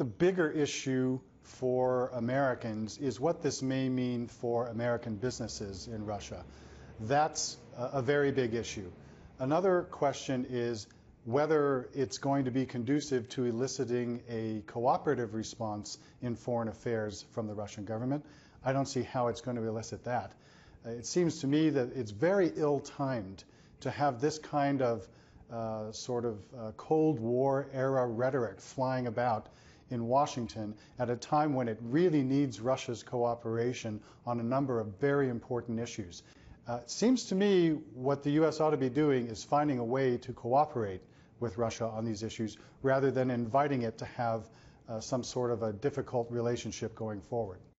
the bigger issue for Americans is what this may mean for American businesses in Russia. That's a very big issue. Another question is whether it's going to be conducive to eliciting a cooperative response in foreign affairs from the Russian government. I don't see how it's going to elicit that. Uh, it seems to me that it's very ill timed to have this kind of uh, sort of uh, Cold War era rhetoric flying about in Washington at a time when it really needs Russia's cooperation on a number of very important issues. Uh, it seems to me what the U.S. ought to be doing is finding a way to cooperate with Russia on these issues rather than inviting it to have uh, some sort of a difficult relationship going forward.